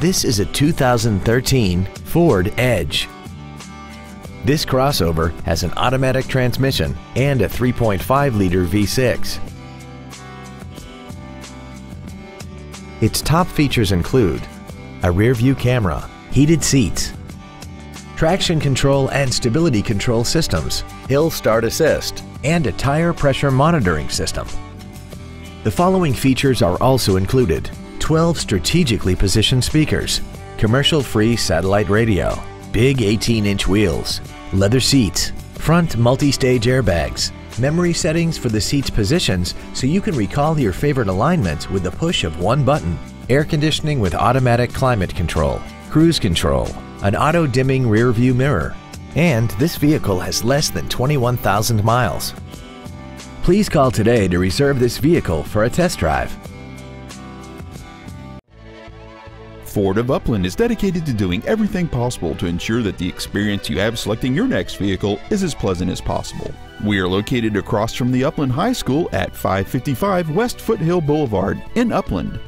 This is a 2013 Ford Edge. This crossover has an automatic transmission and a 3.5-liter V6. Its top features include a rear-view camera, heated seats, traction control and stability control systems, hill start assist, and a tire pressure monitoring system. The following features are also included 12 strategically positioned speakers, commercial free satellite radio, big 18 inch wheels, leather seats, front multi stage airbags, memory settings for the seat's positions so you can recall your favorite alignments with the push of one button, air conditioning with automatic climate control, cruise control, an auto dimming rear view mirror, and this vehicle has less than 21,000 miles. Please call today to reserve this vehicle for a test drive. Ford of Upland is dedicated to doing everything possible to ensure that the experience you have selecting your next vehicle is as pleasant as possible. We are located across from the Upland High School at 555 West Foothill Boulevard in Upland.